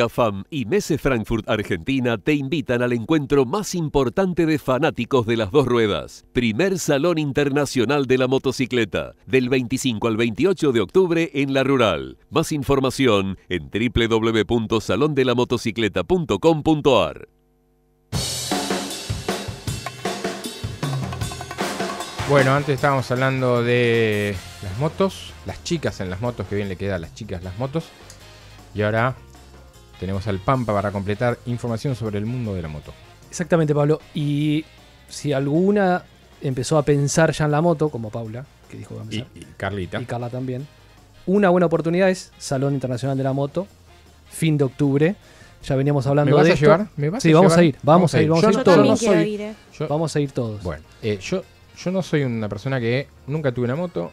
CAFAM y Mese Frankfurt Argentina te invitan al encuentro más importante de fanáticos de las dos ruedas. Primer Salón Internacional de la Motocicleta, del 25 al 28 de octubre en La Rural. Más información en www.salondelamotocicleta.com.ar. Bueno, antes estábamos hablando de las motos, las chicas en las motos, que bien le queda a las chicas las motos. Y ahora tenemos al Pampa para completar información sobre el mundo de la moto. Exactamente, Pablo. Y si alguna empezó a pensar ya en la moto, como Paula, que dijo que va a Y, empezar, y Carlita. y Carla también, una buena oportunidad es Salón Internacional de la Moto, fin de octubre. Ya veníamos hablando ¿Me vas de a esto. llevar? ¿Me vas Sí, a vamos llevar? a ir, vamos a ir, vamos a ir Yo todos. también no quiero soy- ir. eh. yo- Vamos a ir todos. Bueno, eh, yo, yo no soy una persona que nunca tuve una moto,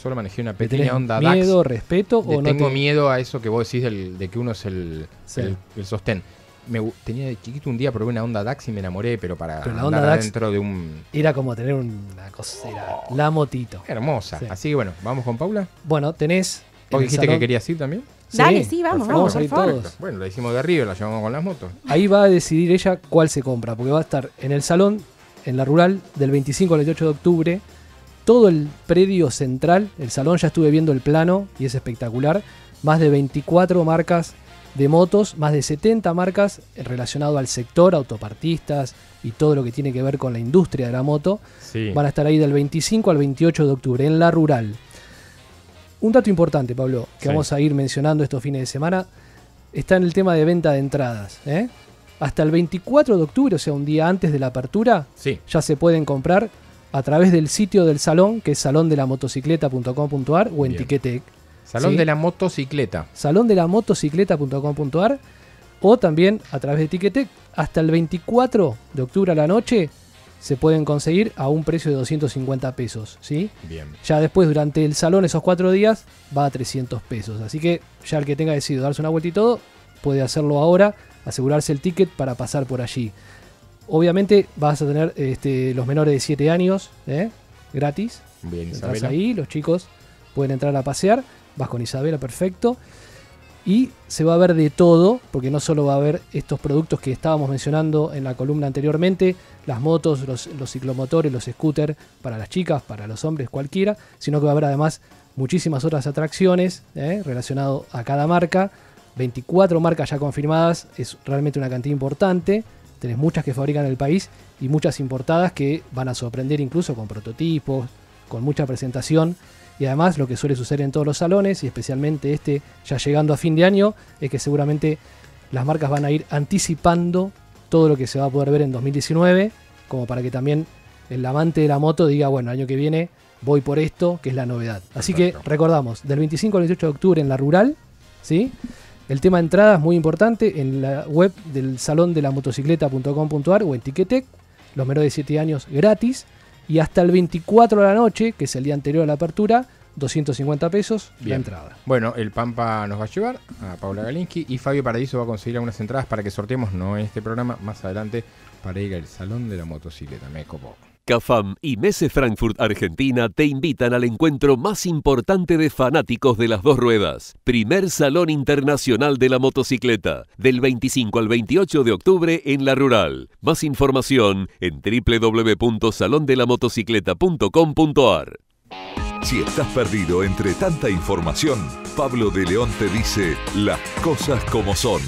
solo manejé una ¿Le pequeña tenés Honda miedo, DAX. respeto o no tengo te- miedo a eso que vos decís del- de que uno es el, Sí. el, el sostén. Me, tenía de chiquito un día probé una Honda DAX y me enamoré, pero para Pero la DAX- dentro de un... Era como tener una cosa, era la motito. Hermosa. Sí. Así que bueno, ¿vamos con Paula? Bueno, tenés... ¿Vos dijiste que querías ir también? Dale, sí, vamos, perfecto. vamos, a ir por favor. todos. Bueno, la hicimos de arriba, la llevamos con las motos. Ahí va a decidir ella cuál se compra, porque va a estar en el salón, en la rural, del 25 al 28 de octubre. Todo el predio central, el salón, ya estuve viendo el plano y es espectacular. Más de 24 marcas de motos, más de 70 marcas relacionado al sector, autopartistas y todo lo que tiene que ver con la industria de la moto. Sí. Van a estar ahí del 25 al 28 de octubre en la rural. Un dato importante, Pablo, que Sí. vamos a ir mencionando estos fines de semana, está en el tema de venta de entradas. ¿eh? Hasta el 24 de octubre, o sea, un día antes de la apertura, Sí. ya se pueden comprar a través del sitio del salón, que es salondelamotocicleta.com.ar o en Bien. Ticketek. Salón Sí. de la motocicleta. salondelamotocicleta.com.ar o también a través de Ticketek. Hasta el 24 de octubre a la noche se pueden conseguir a un precio de 250 pesos. ¿sí? Bien. Ya después, durante el salón, esos cuatro días, va a 300 pesos. Así que ya el que tenga decidido darse una vuelta y todo, puede hacerlo ahora, asegurarse el ticket para pasar por allí. Obviamente vas a tener este, los menores de 7 años, ¿eh? gratis. Bien, Entras Isabela. ahí, los chicos pueden entrar a pasear. Vas con Isabela, perfecto. Y se va a ver de todo, porque no solo va a haber estos productos que estábamos mencionando en la columna anteriormente, las motos, los, los ciclomotores, los scooters, para las chicas, para los hombres, cualquiera, sino que va a haber además muchísimas otras atracciones ¿eh? relacionado a cada marca. 24 marcas ya confirmadas, es realmente una cantidad importante. Tenés muchas que fabrican en el país y muchas importadas que van a sorprender incluso con prototipos, con mucha presentación. Y además lo que suele suceder en todos los salones, y especialmente este ya llegando a fin de año, es que seguramente las marcas van a ir anticipando todo lo que se va a poder ver en 2019, como para que también el amante de la moto diga, bueno, el año que viene voy por esto, que es la novedad. Así que recordamos, del 25 al 28 de octubre en la rural, ¿sí? El tema de entradas muy importante en la web del salón de la motocicleta.com.ar o en Ticketek, los menores de 7 años gratis y hasta el 24 de la noche, que es el día anterior a la apertura, 250 pesos la Bien. entrada. Bueno, el Pampa nos va a llevar a Paula Galinsky y Fabio Paradiso va a conseguir algunas entradas para que sorteemos, no en este programa, más adelante, para ir al Salón de la Motocicleta. Me copó. CAFAM y Mese Frankfurt Argentina te invitan al encuentro más importante de fanáticos de las dos ruedas. Primer Salón Internacional de la Motocicleta, del 25 al 28 de octubre en La Rural. Más información en www.salondelamotocicleta.com.ar. Si estás perdido entre tanta información, Pablo de León te dice las cosas como son.